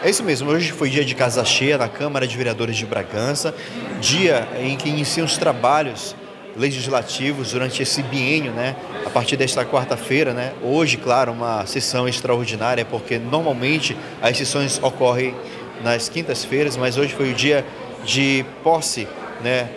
É isso mesmo, hoje foi dia de casa cheia na Câmara de Vereadores de Bragança, dia em que iniciam os trabalhos legislativos durante esse biênio, né? A partir desta quarta-feira, né? Hoje, claro, uma sessão extraordinária, porque normalmente as sessões ocorrem nas quintas-feiras, mas hoje foi o dia de posse, né?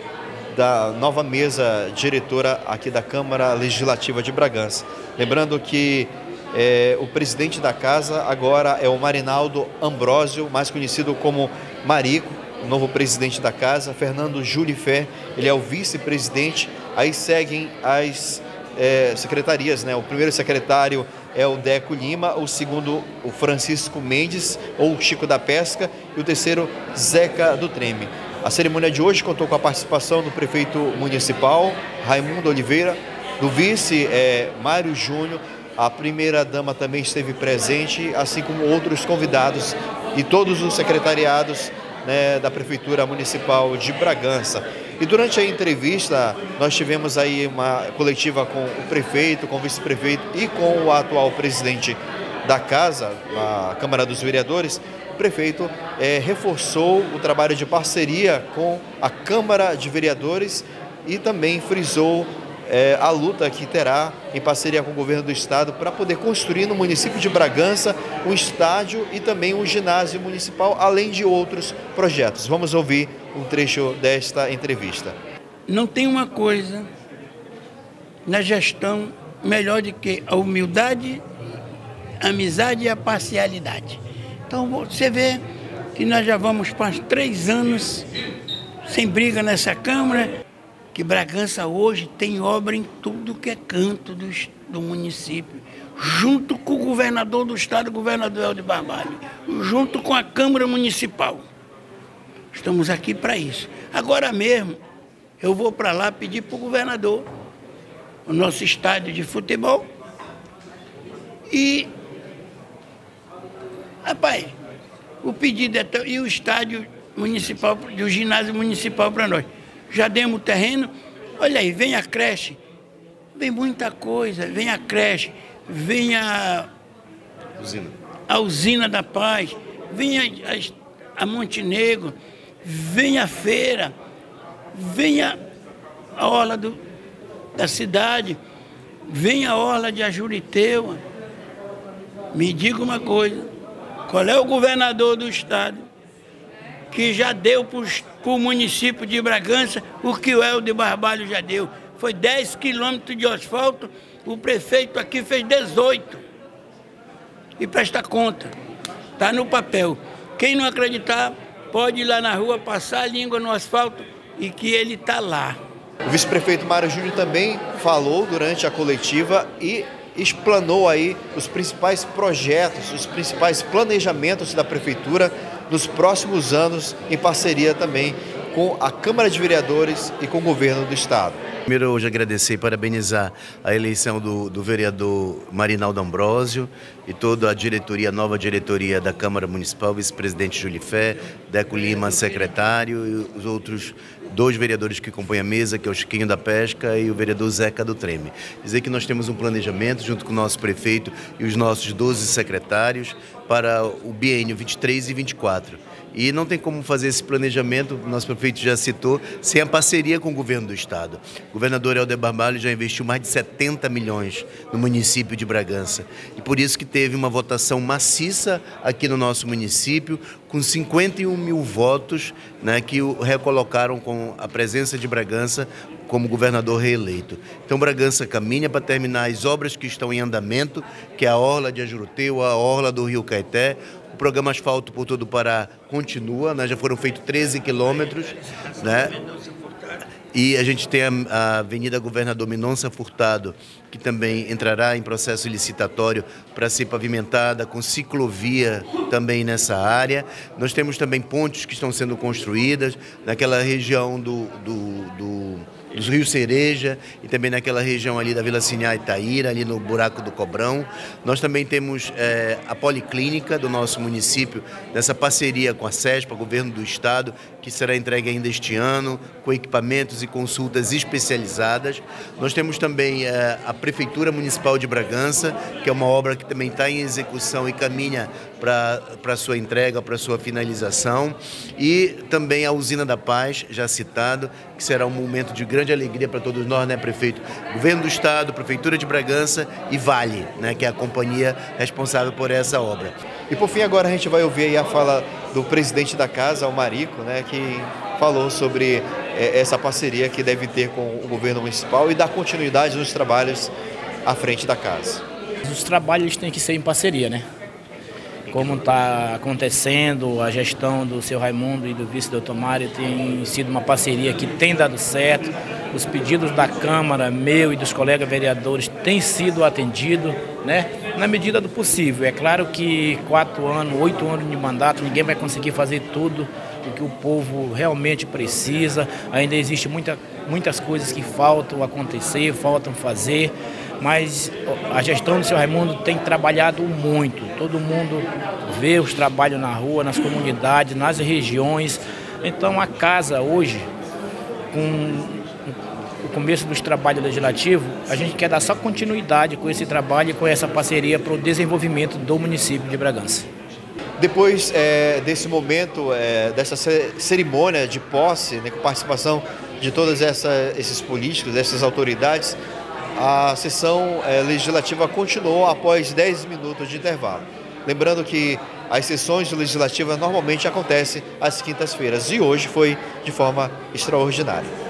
Da nova mesa diretora aqui da Câmara Legislativa de Bragança. Lembrando que é, o presidente da casa agora é o Marinaldo Ambrósio, mais conhecido como Marico, o novo presidente da casa. Fernando Julifé, ele é o vice-presidente. Aí seguem as é, secretarias, né? O primeiro secretário é o Deco Lima, o segundo o Francisco Mendes, ou Chico da Pesca, e o terceiro Zeca do Treme. A cerimônia de hoje contou com a participação do prefeito municipal, Raimundo Oliveira, do vice é, Mário Júnior, a primeira-dama também esteve presente, assim como outros convidados e todos os secretariados né, da Prefeitura Municipal de Bragança. E durante a entrevista, nós tivemos aí uma coletiva com o prefeito, com o vice-prefeito e com o atual presidente da casa, na Câmara dos Vereadores. O prefeito é, reforçou o trabalho de parceria com a Câmara de Vereadores e também frisou é, a luta que terá em parceria com o governo do estado para poder construir no município de Bragança um estádio e também um ginásio municipal, além de outros projetos. Vamos ouvir um trecho desta entrevista. Não tem uma coisa na gestão melhor do que a humildade, a amizade e a parcialidade. Então você vê que nós já vamos para três anos sem briga nessa Câmara que Bragança hoje tem obra em tudo que é canto do, do município, junto com o governador do estado, o governador Helder Barbalho, junto com a Câmara Municipal. Estamos aqui para isso. Agora mesmo, eu vou para lá pedir para o governador o nosso estádio de futebol e, rapaz, o pedido é e o estádio municipal, o ginásio municipal para nós já demos terreno. Olha aí, vem a creche, vem muita coisa, vem a creche, vem a usina, a usina da paz, vem a, a, a Montenegro, vem a feira, vem a, a orla do, da cidade, vem a orla de Ajuriteua. Me diga uma coisa, qual é o governador do estado que já deu para o município de Bragança o que o Helder Barbalho já deu. Foi 10 quilômetros de asfalto, o prefeito aqui fez 18. E presta conta, está no papel. Quem não acreditar, pode ir lá na rua, passar a língua no asfalto e que ele está lá. O vice-prefeito Mário Júnior também falou durante a coletiva e explanou aí os principais projetos, os principais planejamentos da prefeitura nos próximos anos, em parceria também com a Câmara de Vereadores e com o governo do Estado. Primeiro, hoje agradecer e parabenizar a eleição do, do vereador Marinaldo Ambrosio e toda a diretoria, a nova diretoria da Câmara Municipal, vice-presidente Julifé, Deco Lima, secretário, e os outros dois vereadores que compõem a mesa, que é o Chiquinho da Pesca e o vereador Zeca do Treme. Dizer que nós temos um planejamento, junto com o nosso prefeito e os nossos 12 secretários, para o biênio 23 e 24 e não tem como fazer esse planejamento, o nosso prefeito já citou, sem a parceria com o governo do estado. O governador Helder Barbalho já investiu mais de 70 milhões no município de Bragança. E por isso que teve uma votação maciça aqui no nosso município, com 51 mil votos né, que o recolocaram com a presença de Bragança como governador reeleito. Então Bragança caminha para terminar as obras que estão em andamento, que é a Orla de Ajuruteu, a Orla do Rio Caeté, o programa Asfalto por todo o Pará continua, né? já foram feitos 13 quilômetros. Né? E a gente tem a, Avenida Governador Minonça Furtado, que também entrará em processo licitatório para ser pavimentada, com ciclovia também nessa área. Nós temos também pontes que estão sendo construídas naquela região do, do, do dos Rios Cereja e também naquela região ali da Vila Sinhá Itaíra, ali no Buraco do Cobrão. Nós também temos é, a Policlínica do nosso município, nessa parceria com a SESPA, Governo do Estado, que será entregue ainda este ano, com equipamentos e consultas especializadas. Nós temos também é, a Prefeitura Municipal de Bragança, que é uma obra que também está em execução e caminha para a sua entrega, para a sua finalização. E também a Usina da Paz, já citado, que será um momento de grande alegria para todos nós, né, prefeito? Governo do Estado, Prefeitura de Bragança e Vale, né, que é a companhia responsável por essa obra. E por fim, agora a gente vai ouvir a fala do presidente da casa, o Marico, né, que falou sobre é, essa parceria que deve ter com o governo municipal e dar continuidade nos trabalhos à frente da casa. Os trabalhos têm que ser em parceria, né? Como está acontecendo, a gestão do seu Raimundo e do vice-doutor Mário tem sido uma parceria que tem dado certo. Os pedidos da Câmara, meu e dos colegas vereadores, têm sido atendidos, né? Na medida do possível. É claro que quatro anos, oito anos de mandato, ninguém vai conseguir fazer tudo o que o povo realmente precisa. Ainda existe muita, muitas coisas que faltam acontecer, faltam fazer mas a gestão do seu Raimundo tem trabalhado muito. Todo mundo vê os trabalhos na rua, nas comunidades, nas regiões. Então a casa hoje, com o começo dos trabalhos legislativos, a gente quer dar só continuidade com esse trabalho e com essa parceria para o desenvolvimento do município de Bragança. Depois é, desse momento, é, dessa cerimônia de posse, né, com participação de todos esses políticos, dessas autoridades, a sessão é, legislativa continuou após 10 minutos de intervalo. Lembrando que as sessões legislativas normalmente acontecem às quintas-feiras e hoje foi de forma extraordinária.